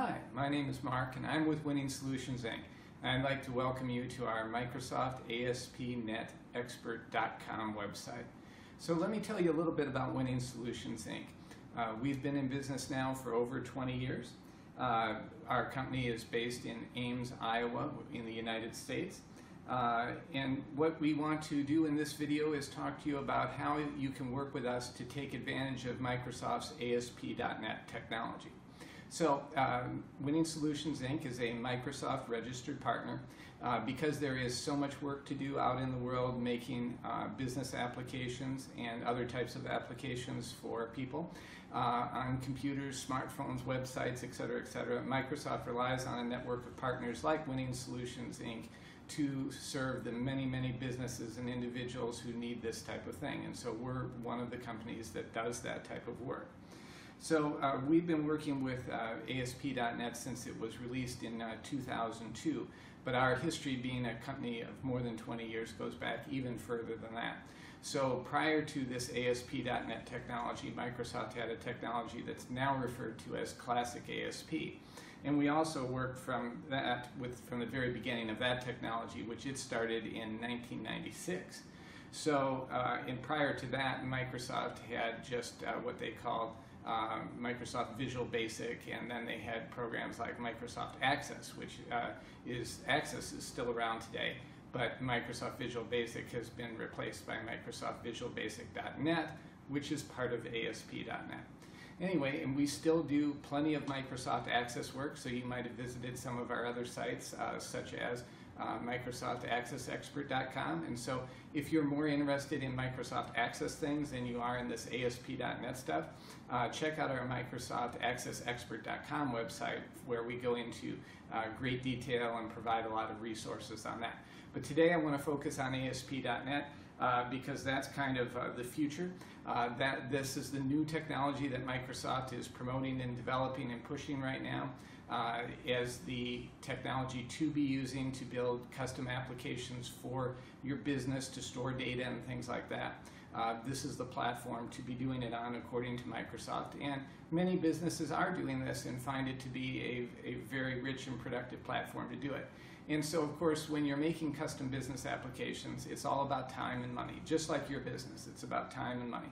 Hi, my name is Mark and I'm with Winning Solutions Inc. I'd like to welcome you to our Microsoft ASP.NET Expert.com website. So let me tell you a little bit about Winning Solutions Inc. Uh, we've been in business now for over 20 years. Uh, our company is based in Ames, Iowa in the United States. Uh, and what we want to do in this video is talk to you about how you can work with us to take advantage of Microsoft's ASP.NET technology. So um, Winning Solutions Inc. is a Microsoft registered partner. Uh, because there is so much work to do out in the world making uh, business applications and other types of applications for people uh, on computers, smartphones, websites, et cetera, et cetera, Microsoft relies on a network of partners like Winning Solutions Inc. to serve the many, many businesses and individuals who need this type of thing. And so we're one of the companies that does that type of work. So uh, we've been working with uh, ASP.NET since it was released in uh, 2002, but our history being a company of more than 20 years goes back even further than that. So prior to this ASP.NET technology, Microsoft had a technology that's now referred to as Classic ASP. And we also worked from that with from the very beginning of that technology, which it started in 1996. So, uh, and prior to that, Microsoft had just uh, what they called um, Microsoft Visual Basic, and then they had programs like Microsoft Access, which uh, is Access is still around today, but Microsoft Visual Basic has been replaced by Microsoft Visual Basic.net, which is part of ASP.NET. Anyway, and we still do plenty of Microsoft Access work, so you might have visited some of our other sites, uh, such as uh, MicrosoftAccessExpert.com. And so if you're more interested in Microsoft Access things than you are in this ASP.NET stuff, uh, check out our MicrosoftAccessExpert.com website where we go into uh, great detail and provide a lot of resources on that. But today I want to focus on ASP.NET uh, because that's kind of uh, the future. Uh, that this is the new technology that Microsoft is promoting and developing and pushing right now uh, as the technology to be using to build custom applications for your business to store data and things like that. Uh, this is the platform to be doing it on according to Microsoft. And many businesses are doing this and find it to be a, a very rich and productive platform to do it. And so, of course, when you're making custom business applications, it's all about time and money, just like your business. It's about time and money.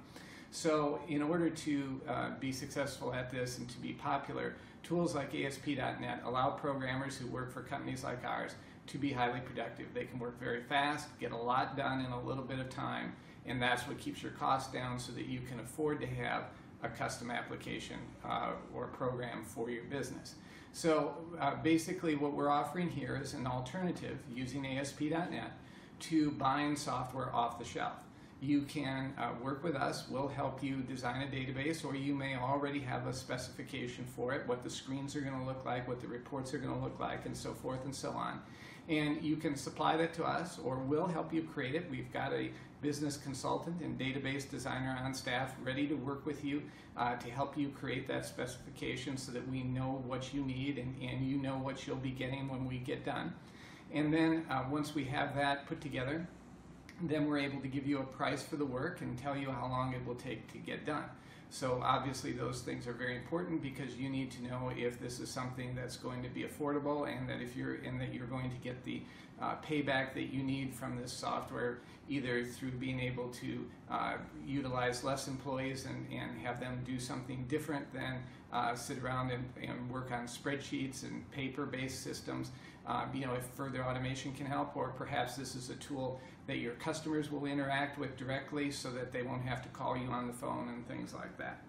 So in order to uh, be successful at this and to be popular, tools like ASP.NET allow programmers who work for companies like ours to be highly productive. They can work very fast, get a lot done in a little bit of time, and that's what keeps your costs down so that you can afford to have a custom application uh, or program for your business. So uh, basically what we're offering here is an alternative using ASP.NET to buying software off the shelf you can uh, work with us. We'll help you design a database, or you may already have a specification for it, what the screens are going to look like, what the reports are going to look like, and so forth and so on. And you can supply that to us, or we'll help you create it. We've got a business consultant and database designer on staff ready to work with you uh, to help you create that specification so that we know what you need and, and you know what you'll be getting when we get done. And then uh, once we have that put together, then we're able to give you a price for the work and tell you how long it will take to get done. So obviously those things are very important because you need to know if this is something that's going to be affordable and that if you're and that you're going to get the uh, payback that you need from this software either through being able to uh, utilize less employees and, and have them do something different than uh, sit around and, and, work on spreadsheets and paper-based systems. Uh, you know, if further automation can help, or perhaps this is a tool that your customers will interact with directly so that they won't have to call you on the phone and things like that.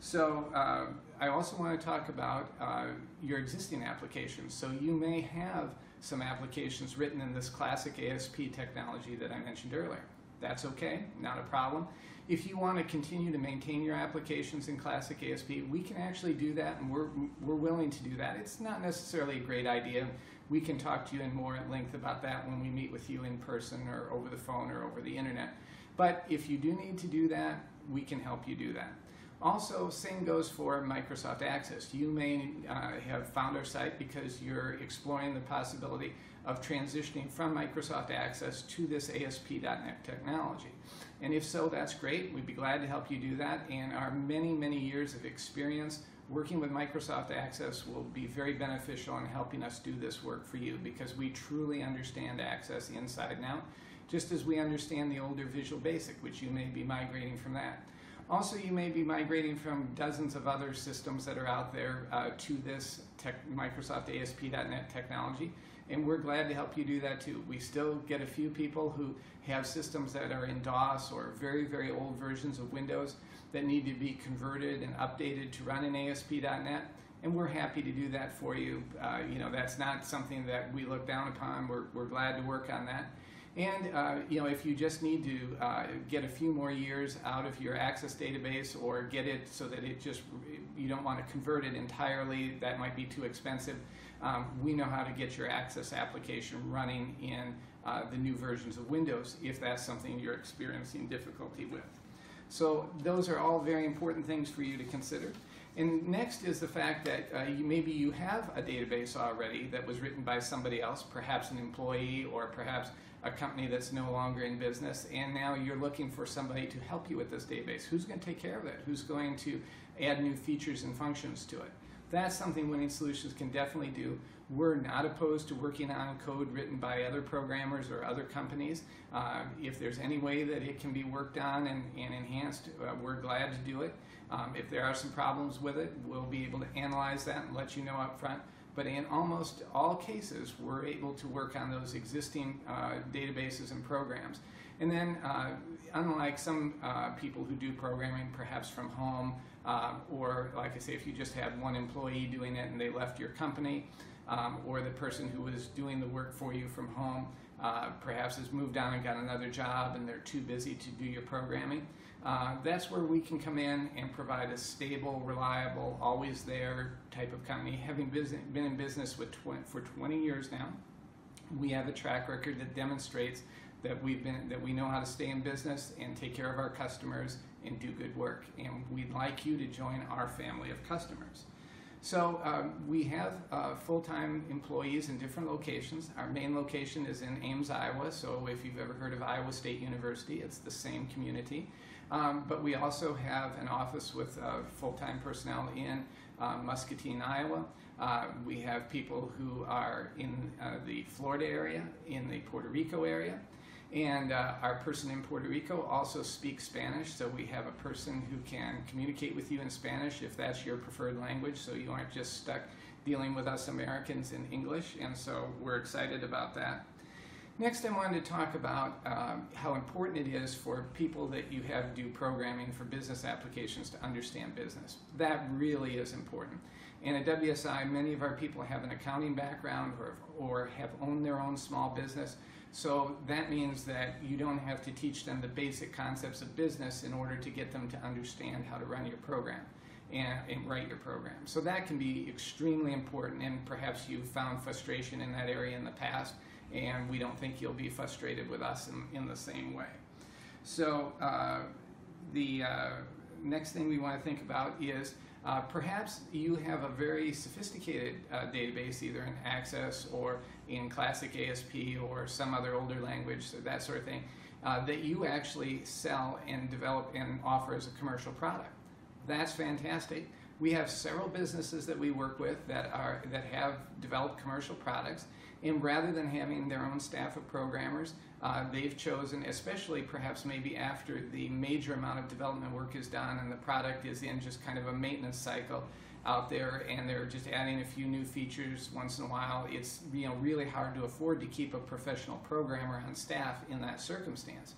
So uh, I also want to talk about uh, your existing applications. So you may have some applications written in this classic ASP technology that I mentioned earlier. That's okay, not a problem. If you want to continue to maintain your applications in Classic ASP, we can actually do that and we're, we're willing to do that. It's not necessarily a great idea. We can talk to you in more at length about that when we meet with you in person or over the phone or over the internet. But if you do need to do that, we can help you do that. Also, same goes for Microsoft Access. You may uh, have found our site because you're exploring the possibility of transitioning from Microsoft Access to this ASP.NET technology. And if so, that's great. We'd be glad to help you do that. And our many, many years of experience working with Microsoft Access will be very beneficial in helping us do this work for you because we truly understand Access inside and out, just as we understand the older Visual Basic, which you may be migrating from that. Also, you may be migrating from dozens of other systems that are out there uh, to this tech, Microsoft ASP.NET technology, and we're glad to help you do that too. We still get a few people who have systems that are in DOS or very, very old versions of Windows that need to be converted and updated to run in ASP.NET, and we're happy to do that for you. Uh, you know, that's not something that we look down upon. We're, we're glad to work on that. And uh, you know, if you just need to uh, get a few more years out of your Access database or get it so that it just you don't want to convert it entirely, that might be too expensive. Um, we know how to get your Access application running in uh, the new versions of Windows if that's something you're experiencing difficulty with. So those are all very important things for you to consider. And next is the fact that uh, you, maybe you have a database already that was written by somebody else, perhaps an employee or perhaps a company that's no longer in business, and now you're looking for somebody to help you with this database. Who's going to take care of that? Who's going to add new features and functions to it? That's something Winning Solutions can definitely do. We're not opposed to working on code written by other programmers or other companies. Uh, if there's any way that it can be worked on and, and enhanced, uh, we're glad to do it. Um, if there are some problems with it, we'll be able to analyze that and let you know up front. But in almost all cases, we're able to work on those existing uh, databases and programs. And then, uh, unlike some uh, people who do programming perhaps from home, uh, or like I say, if you just had one employee doing it and they left your company, um, or the person who was doing the work for you from home uh, perhaps has moved on and got another job and they're too busy to do your programming. Uh, that's where we can come in and provide a stable, reliable, always there type of company. Having been in business with for 20 years now, we have a track record that demonstrates that we've been that we know how to stay in business and take care of our customers and do good work. And we'd like you to join our family of customers. So um, we have uh, full-time employees in different locations. Our main location is in Ames, Iowa. So if you've ever heard of Iowa State University, it's the same community. Um, but we also have an office with uh, full-time personnel in uh, Muscatine, Iowa. Uh, we have people who are in uh, the Florida area, in the Puerto Rico area. And uh, our person in Puerto Rico also speaks Spanish, so we have a person who can communicate with you in Spanish if that's your preferred language, so you aren't just stuck dealing with us Americans in English, and so we're excited about that. Next, I wanted to talk about um, how important it is for people that you have do programming for business applications to understand business. That really is important. And at WSI, many of our people have an accounting background or, or have owned their own small business. So that means that you don't have to teach them the basic concepts of business in order to get them to understand how to run your program and, and write your program. So that can be extremely important, and perhaps you've found frustration in that area in the past, and we don't think you'll be frustrated with us in, in the same way. So uh, the uh, next thing we want to think about is uh, perhaps you have a very sophisticated uh, database, either in Access or in Classic ASP or some other older language, so that sort of thing, uh, that you actually sell and develop and offer as a commercial product. That's fantastic. We have several businesses that we work with that are that have developed commercial products, and rather than having their own staff of programmers, uh, they've chosen, especially perhaps maybe after the major amount of development work is done and the product is in just kind of a maintenance cycle out there and they're just adding a few new features once in a while, it's you know really hard to afford to keep a professional programmer on staff in that circumstance.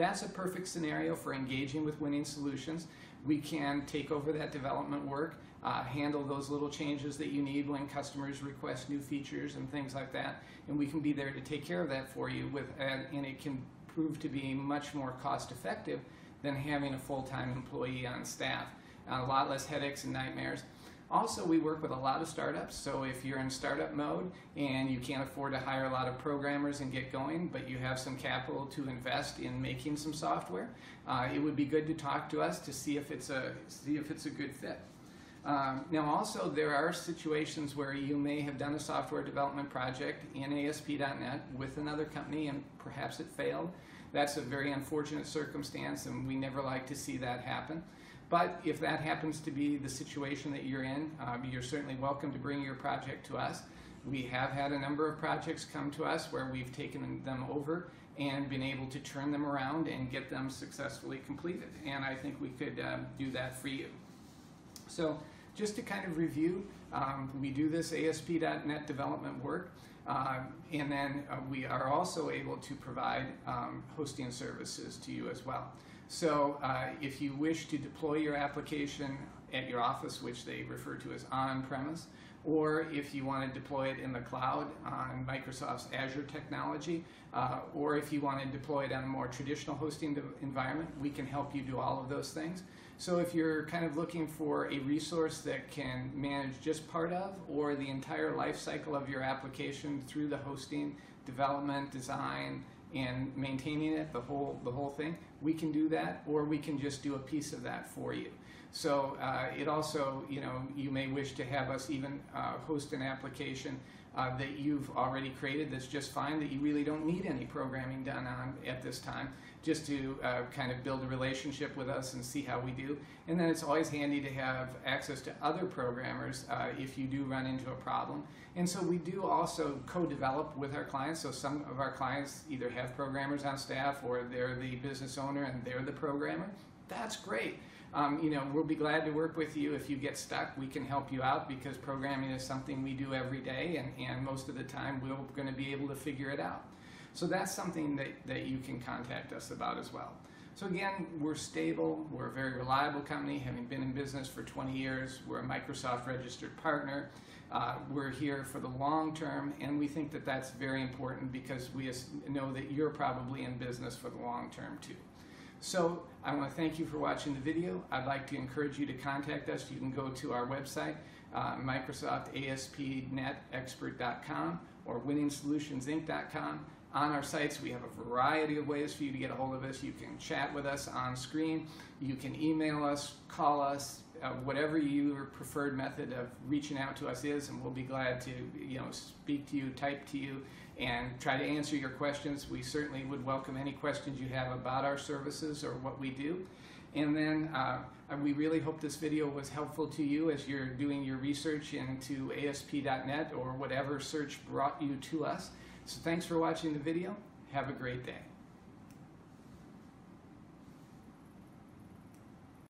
That's a perfect scenario for engaging with winning solutions. We can take over that development work uh, handle those little changes that you need when customers request new features and things like that. And we can be there to take care of that for you with, and, and it can prove to be much more cost effective than having a full-time employee on staff. Uh, a lot less headaches and nightmares. Also, we work with a lot of startups, so if you're in startup mode and you can't afford to hire a lot of programmers and get going, but you have some capital to invest in making some software, uh, it would be good to talk to us to see if it's a see if it's a good fit. Um, now also there are situations where you may have done a software development project in ASP.NET with another company and perhaps it failed. That's a very unfortunate circumstance and we never like to see that happen. But if that happens to be the situation that you're in, um, you're certainly welcome to bring your project to us. We have had a number of projects come to us where we've taken them over and been able to turn them around and get them successfully completed. And I think we could um, do that for you. So just to kind of review, um, we do this ASP.NET development work. Uh, and then uh, we are also able to provide um, hosting services to you as well. So uh, if you wish to deploy your application at your office, which they refer to as on-premise, or if you want to deploy it in the cloud on Microsoft's Azure technology, uh, or if you want to deploy it on a more traditional hosting environment, we can help you do all of those things. So if you're kind of looking for a resource that can manage just part of or the entire life cycle of your application through the hosting, development, design, and maintaining it, the whole, the whole thing, we can do that, or we can just do a piece of that for you. So uh, it also, you know, you may wish to have us even uh, host an application uh, that you've already created that's just fine, that you really don't need any programming done on at this time just to uh, kind of build a relationship with us and see how we do. And then it's always handy to have access to other programmers uh, if you do run into a problem. And so we do also co-develop with our clients. So some of our clients either have programmers on staff or they're the business owner and they're the programmer. That's great. Um, you know, we'll be glad to work with you if you get stuck. We can help you out because programming is something we do every day, and, and most of the time we're going to be able to figure it out. So that's something that, that you can contact us about as well. So again, we're stable, we're a very reliable company, having been in business for 20 years. We're a Microsoft registered partner. Uh, we're here for the long term, and we think that that's very important because we know that you're probably in business for the long term too. So I want to thank you for watching the video. I'd like to encourage you to contact us. You can go to our website, uh, MicrosoftASP.NetExpert.com or WinningSolutionsInc.com on our sites. We have a variety of ways for you to get a hold of us. You can chat with us on screen. You can email us, call us, uh, whatever your preferred method of reaching out to us is, and we'll be glad to you know speak to you, type to you, and try to answer your questions. We certainly would welcome any questions you have about our services or what we do. And then uh, we really hope this video was helpful to you as you're doing your research into ASP.NET or whatever search brought you to us. So thanks for watching the video. Have a great day.